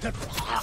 Ah!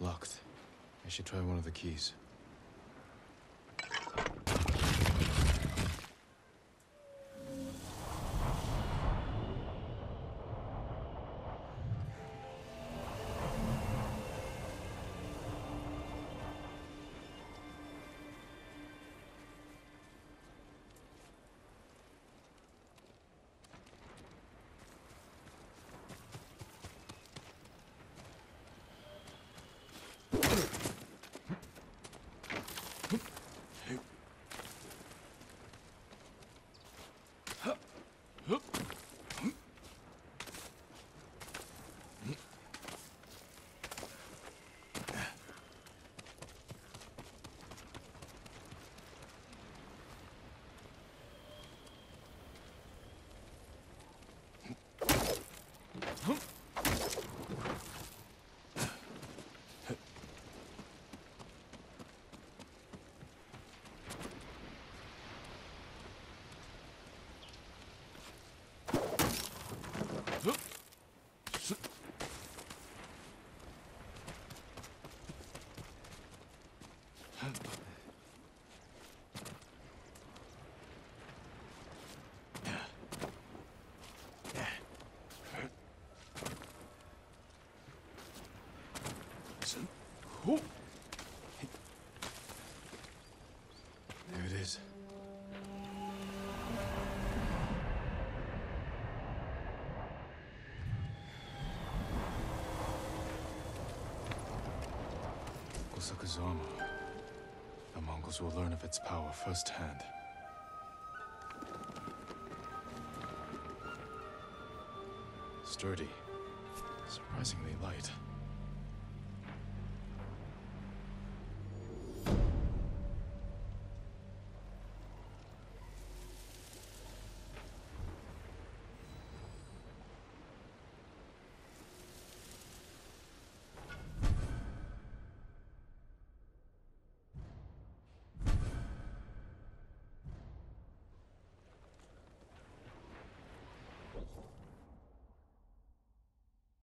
Locked. I should try one of the keys. There it is. The Mongols will learn of its power firsthand. Sturdy. Surprisingly light.